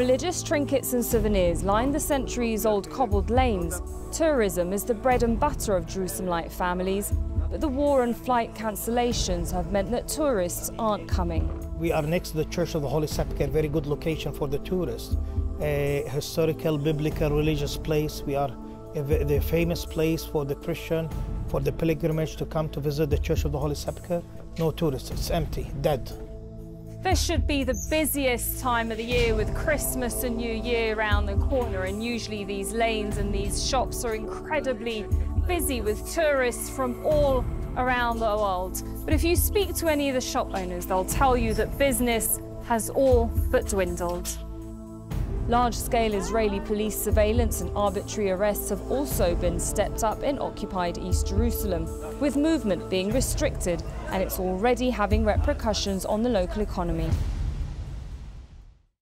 Religious trinkets and souvenirs line the centuries-old cobbled lanes. Tourism is the bread and butter of Jerusalemite families, but the war and flight cancellations have meant that tourists aren't coming. We are next to the Church of the Holy Sepulchre, very good location for the tourists. A historical, biblical, religious place. We are the famous place for the Christian, for the pilgrimage to come to visit the Church of the Holy Sepulchre. No tourists, it's empty, dead. This should be the busiest time of the year with Christmas and New Year around the corner and usually these lanes and these shops are incredibly busy with tourists from all around the world. But if you speak to any of the shop owners, they'll tell you that business has all but dwindled. Large-scale Israeli police surveillance and arbitrary arrests have also been stepped up in occupied East Jerusalem, with movement being restricted and it's already having repercussions on the local economy.